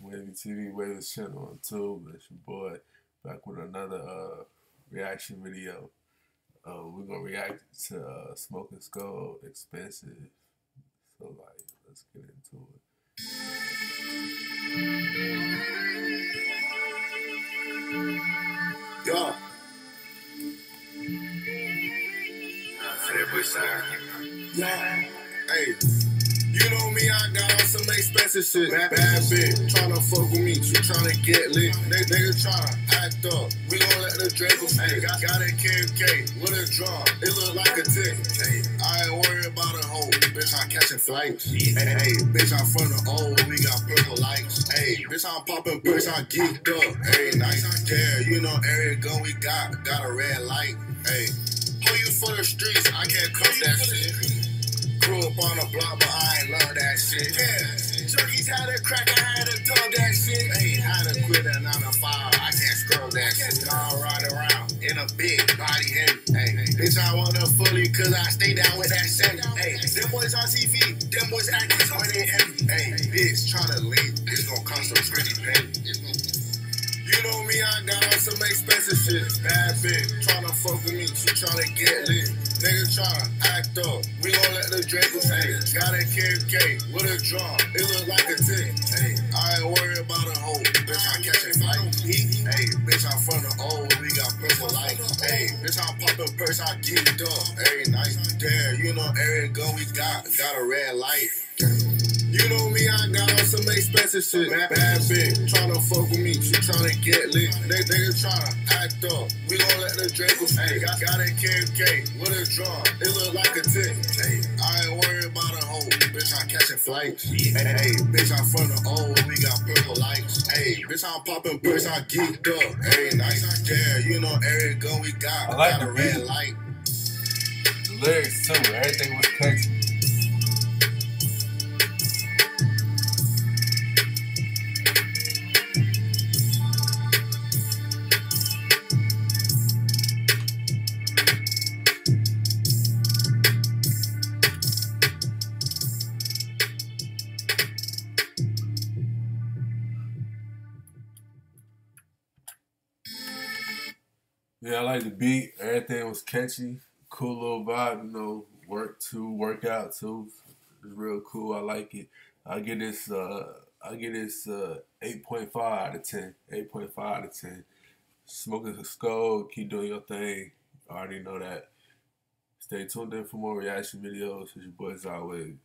Wavy TV, Wavy channel on YouTube. It's your boy back with another uh, reaction video. Uh, we're gonna react to uh, Smokingskul Expensive. So like, let's get into it. Yo. Yeah. Hey. You know me, I got on some expensive shit. Bad, bad bitch, tryna fuck with me, she tryna get lit. They, nigga tryna act up. We gon' let the Draco hey, got, got a KFK with a drum. It look like a tick. Hey, I ain't worried about a hoe. Bitch, I'm catching flights. Hey, hey, bitch, I'm from the old. We got purple lights. Hey, bitch, I'm popping bricks. I'm geeked up. Hey, nice. Yeah, you know, every gun we got got a red light. Hey, who you for the streets? I can't cuff that shit. Grew up on the block, but I ain't love that shit. Yeah, junkies had a crack, I had to dub that shit. Hey, had to quit a 9 to 5, I can't scroll that shit. All ride around in a big body heavy. Hey, bitch, I want to fully, cause I stay down with that shit. Hey, them boys on TV, them boys acting when they heavy. Hey, bitch, tryna leave, it's gonna cost us pretty penny. You know me, I got on some expensive shit. Bad bitch, tryna fuck with me, she tryna get lit. Nigga tryna act up, we gon' let the Draco say. Got a KFK with a drum, it look like a tick. Hey, I ain't worried about a hoe, bitch, I catch a fight. Hey, bitch, I'm from the old, we got purple lights. Hey, bitch, I'm popping perks, I geeked up. Every night, damn, you know every gun we got, got a red light. You know me, I got on some expensive shit. Bad, bad bitch, tryna fuck with me, she tryna get lit. They, they tryna act up, we gon' let the Draco hey, got, got a KFK with a drum, it look like a tick. Hey, I ain't worried about a hoe, bitch, I'm catching flights. Hey, hey, bitch, I'm from the old, we got purple lights. Hey, bitch, I'm popping bricks, I geeked up. Every night, yeah, you know every gun we got, I like got a red beat. light. The lyrics too, everything was catchy. Yeah, I like the beat. Everything was catchy. Cool little vibe, you know. Work to work out too. It's real cool. I like it. I get this uh I get this uh 8.5 out of 10. 8.5 out of 10. Smoking a skull, keep doing your thing. I already know that. Stay tuned in for more reaction videos. It's your boy Zah Wavy.